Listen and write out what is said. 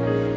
Amen.